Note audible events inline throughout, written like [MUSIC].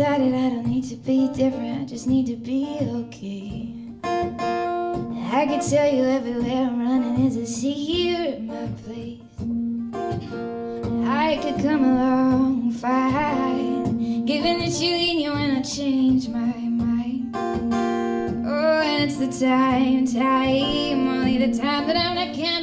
decided I don't need to be different, I just need to be okay. I could tell you everywhere I'm running is a secret in my place. I could come along fine, given that you lean you when I change my mind. Oh, and it's the time, time, only the time that I'm not counting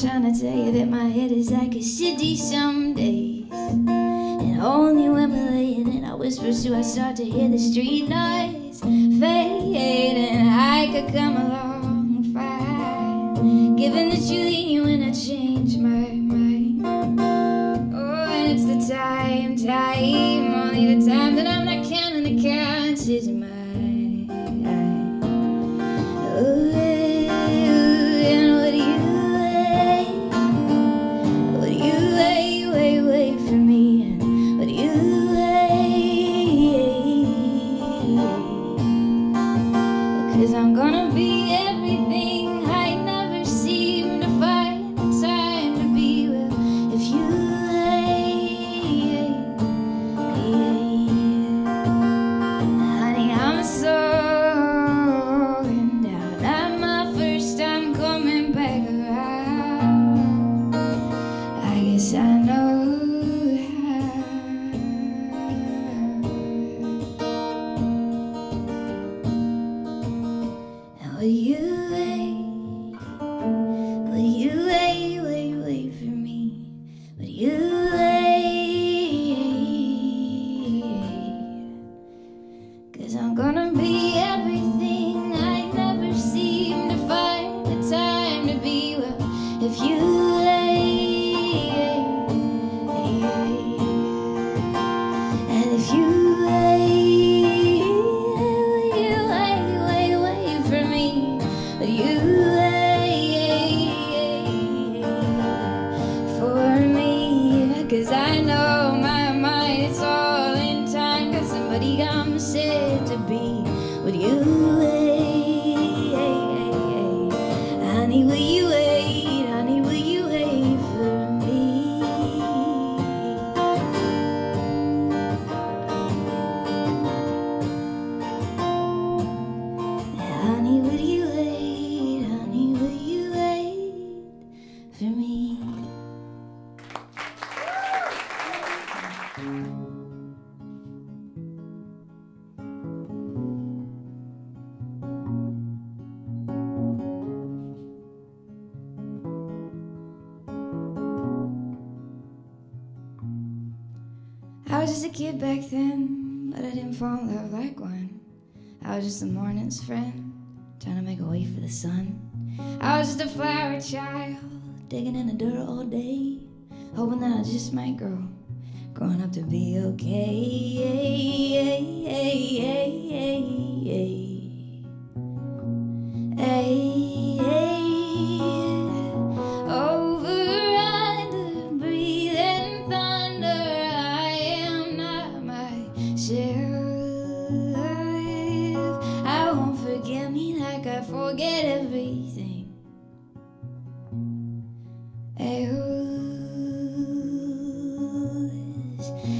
trying to tell you that my head is like a city some days. And only when we're laying in our whispers do I start to hear the street noise fade. And I could come along A morning's friend, trying to make a way for the sun. I was just a flower child, digging in the dirt all day, hoping that I just might grow, growing up to be okay. Forget everything ay,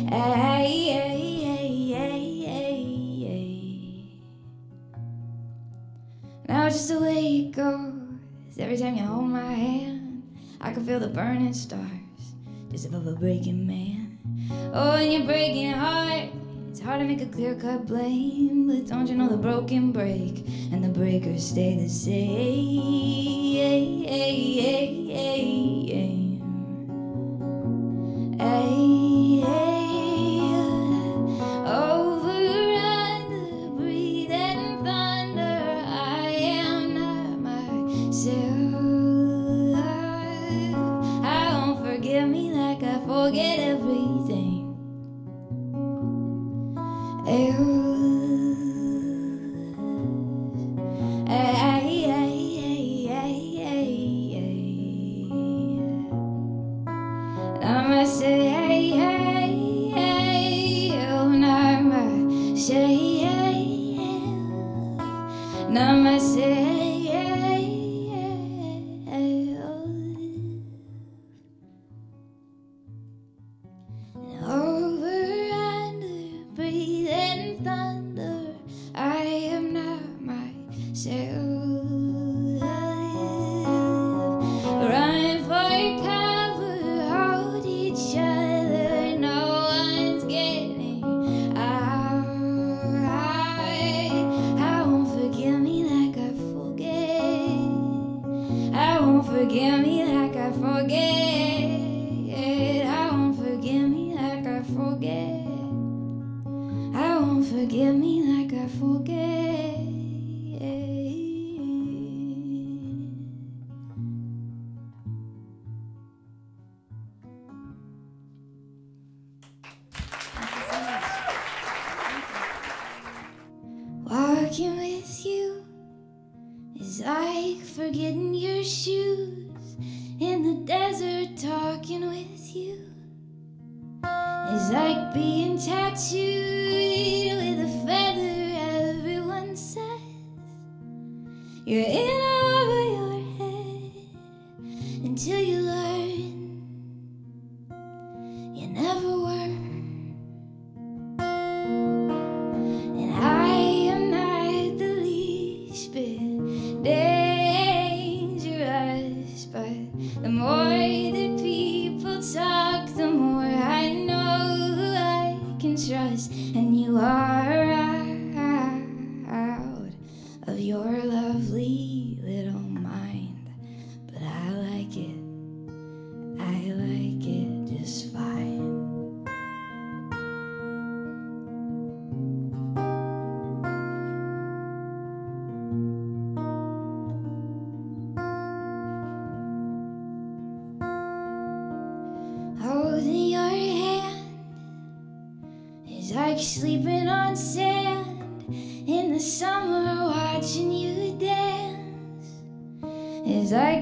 ay, ay. Now it's just the way it goes. Every time you hold my hand, I can feel the burning stars just above a breaking man. Oh, and your breaking heart. It's hard to make a clear cut blame, but don't you know the broken break and the breakers stay the same. Override the breathing thunder. I am not myself. I won't forgive me like I forget everything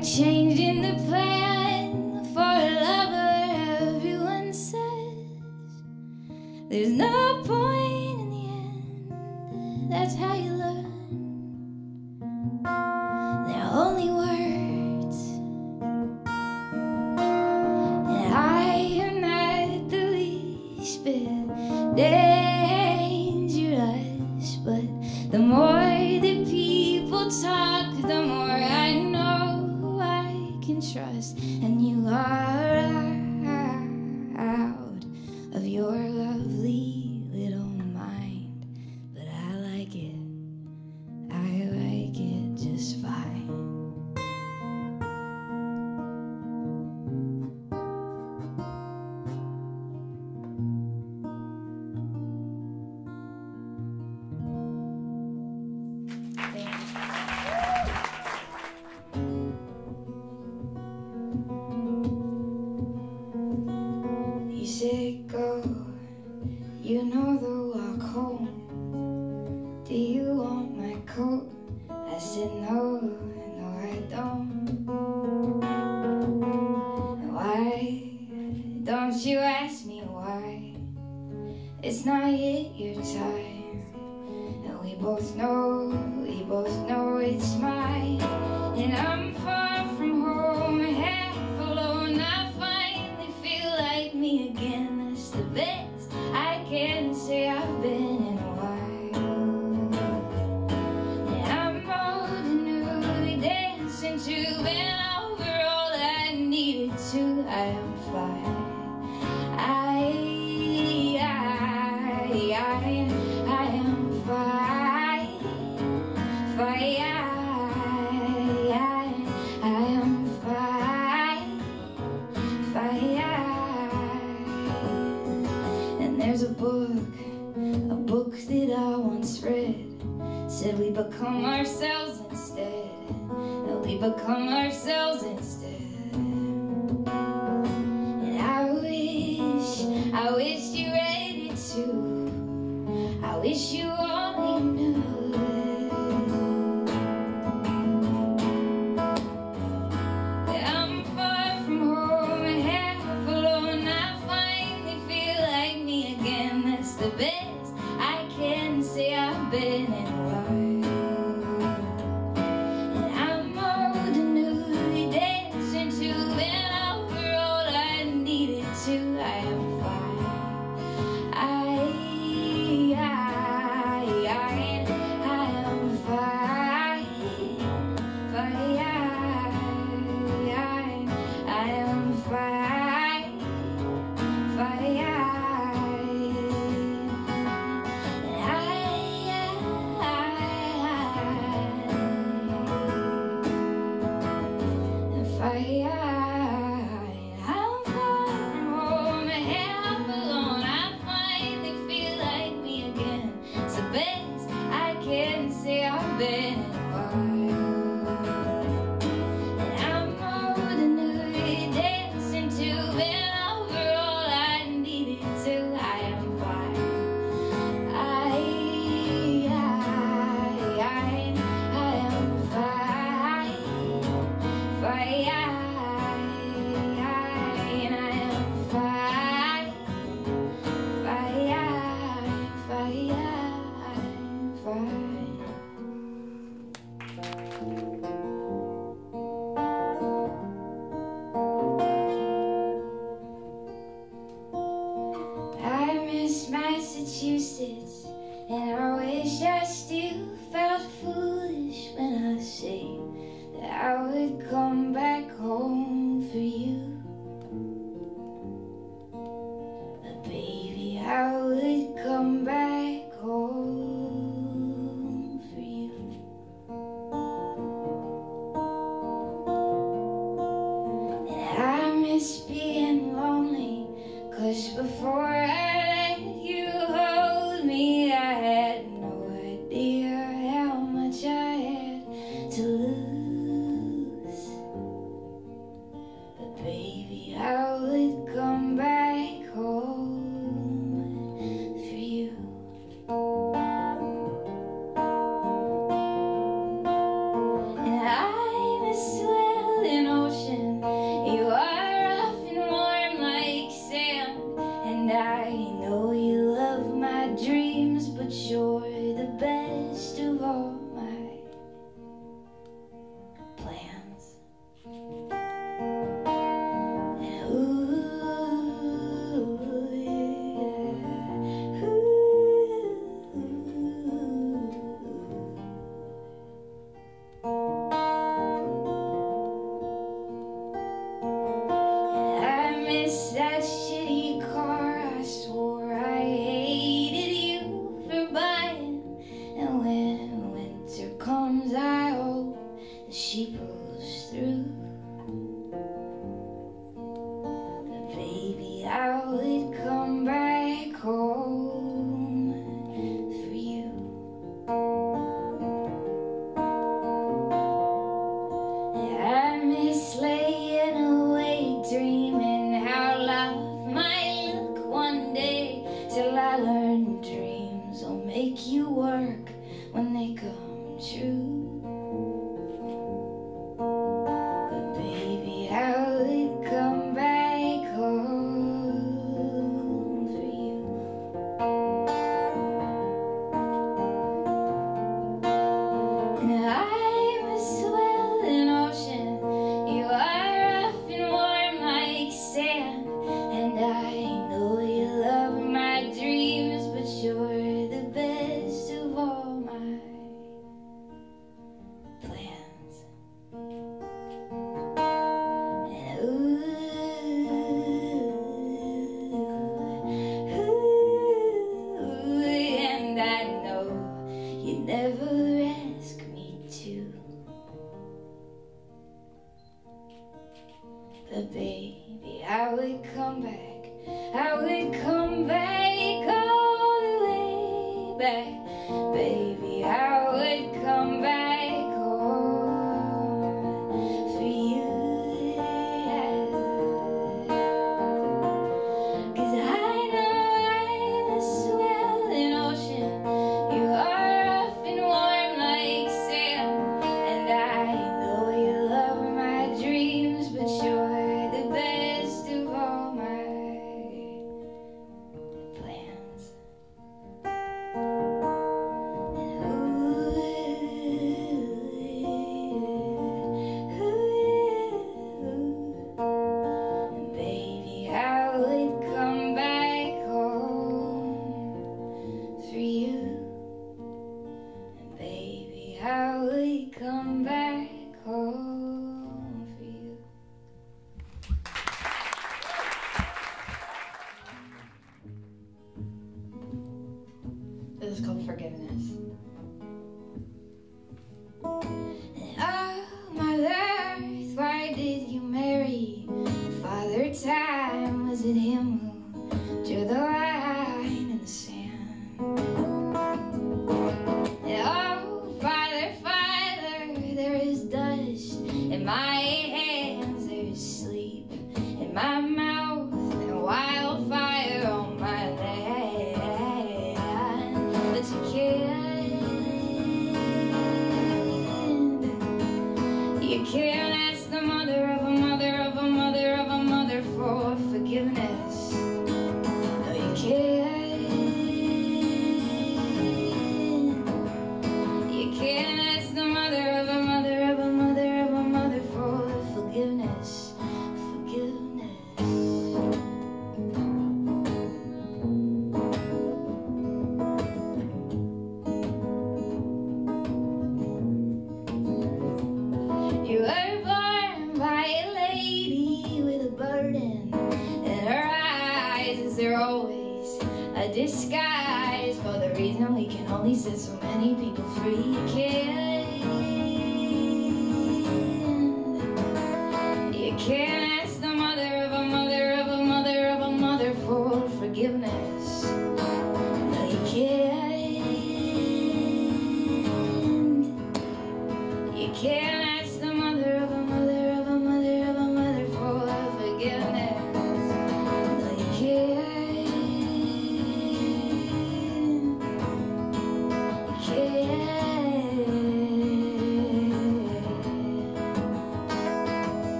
the best I can say I've been in a through.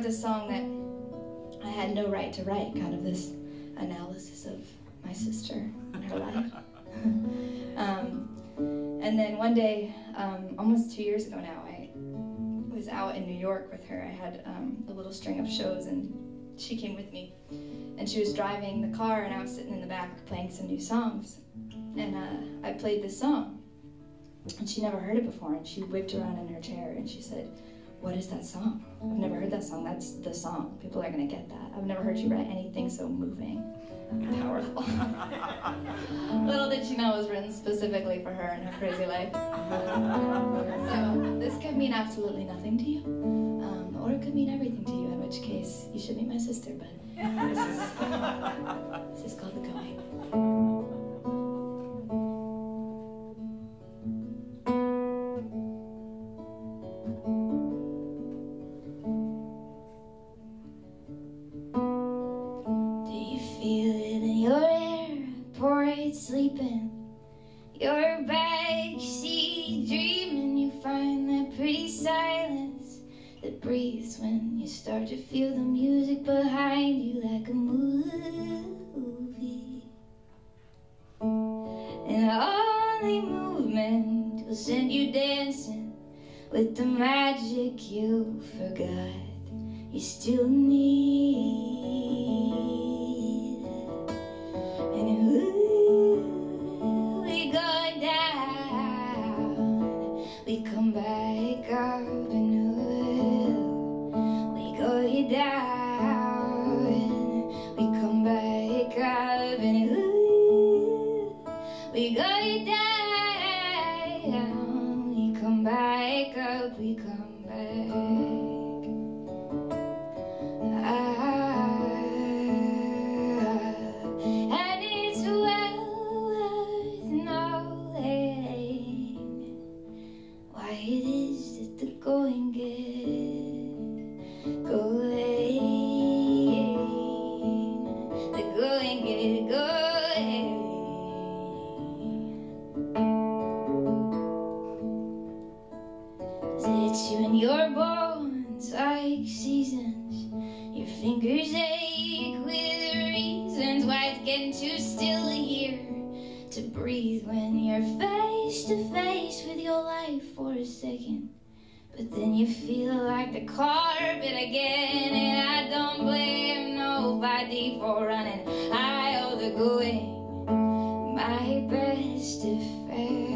Wrote this song that I had no right to write, kind of this analysis of my sister and her life. [LAUGHS] um, and then one day, um, almost two years ago now, I was out in New York with her. I had um, a little string of shows, and she came with me. And she was driving the car, and I was sitting in the back playing some new songs. And uh, I played this song, and she never heard it before. And she whipped around in her chair, and she said, "What is that song? I've never heard that song. That's the song. People are gonna get that. I've never heard you write anything so moving, and powerful." [LAUGHS] Little did she know it was written specifically for her and her crazy life. So this could mean absolutely nothing to you, um, or it could mean everything to you. In which case, you should meet my sister. But this is this is called the going. You still need. Getting too still here to breathe when you're face to face with your life for a second. But then you feel like the carpet again, and I don't blame nobody for running. I owe the going my best defense.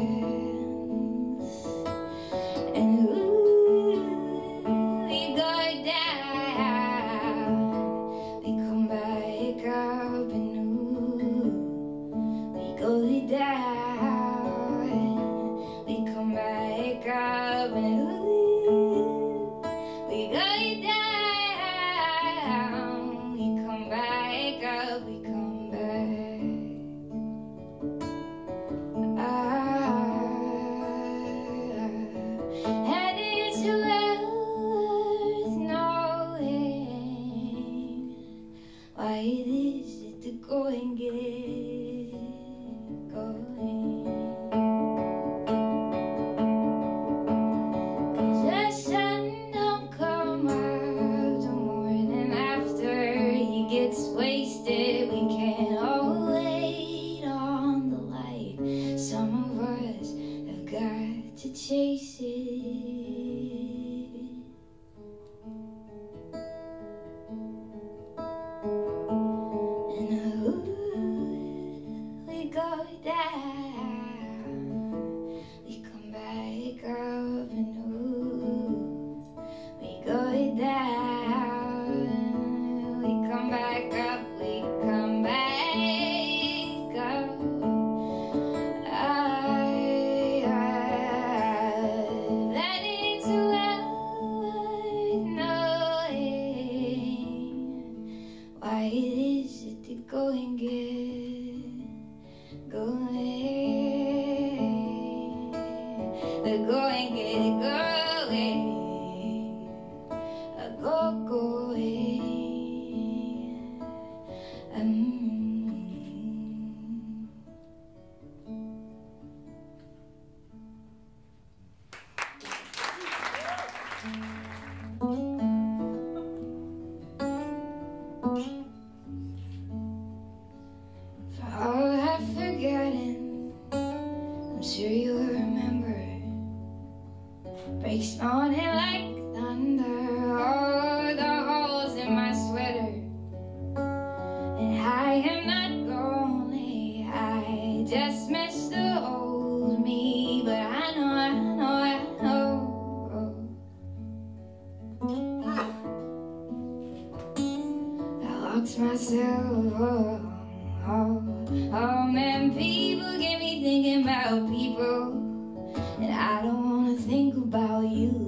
the going, get it, go.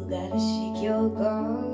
gotta shake your girl.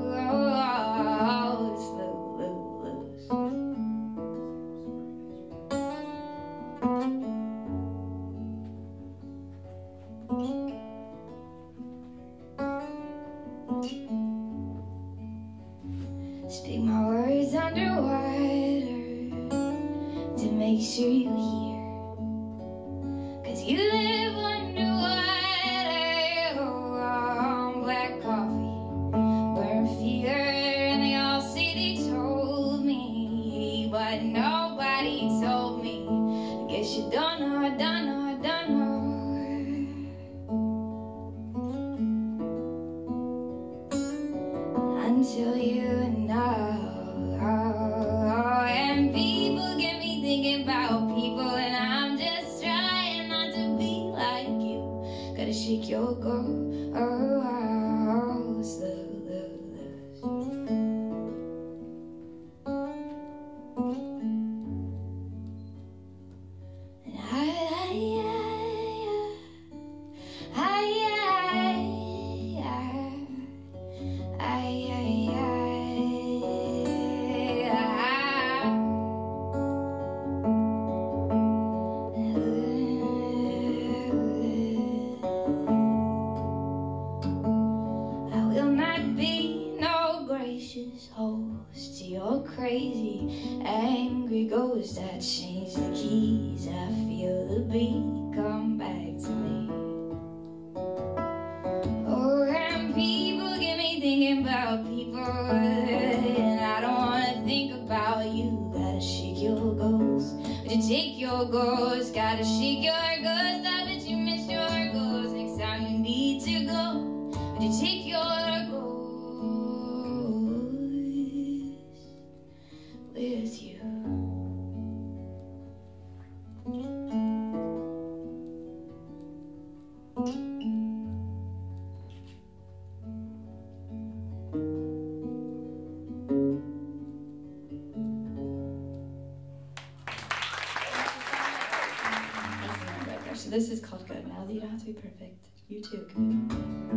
you. So this is called Good Now that You don't have to be perfect. You too can be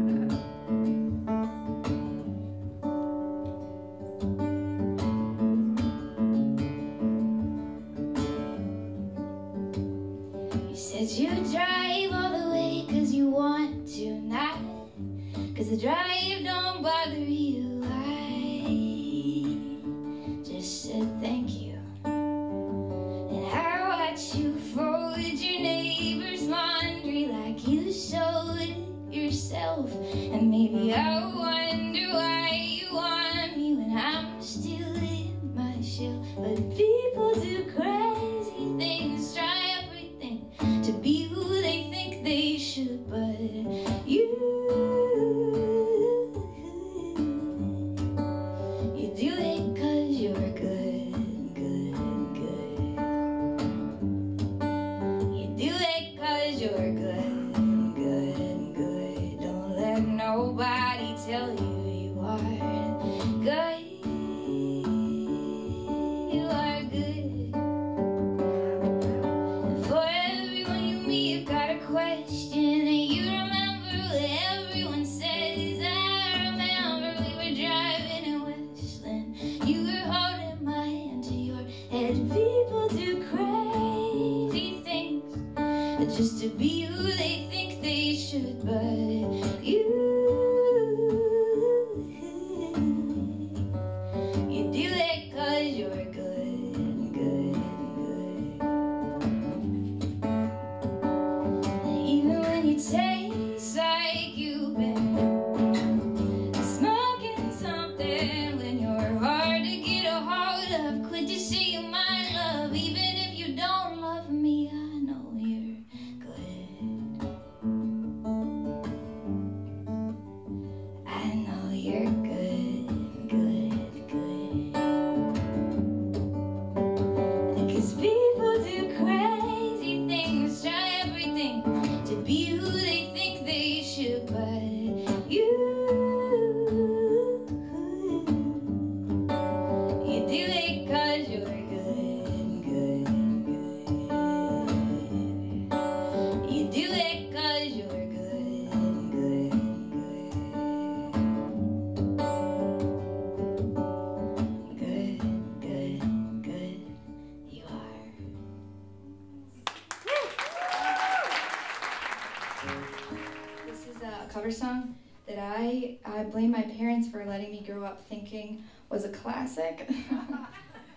cover song that I, I blame my parents for letting me grow up thinking was a classic. um,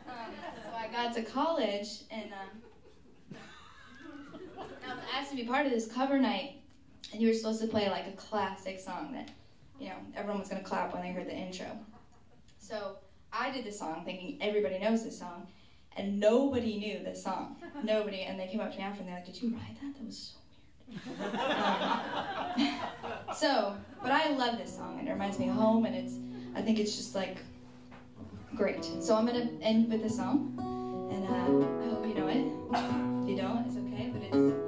[LAUGHS] so I got to college and um, I was asked to be part of this cover night, and you were supposed to play like a classic song that, you know, everyone was gonna clap when they heard the intro. So I did the song thinking everybody knows this song, and nobody knew this song. [LAUGHS] Nobody, and they came up to me after and they're like, "Did you write that? That was so [LAUGHS] so, but I love this song. It reminds me of home, and it's I think it's just like great. So I'm gonna end with this song, and uh, I hope you know it. If you don't, it's okay, but it's.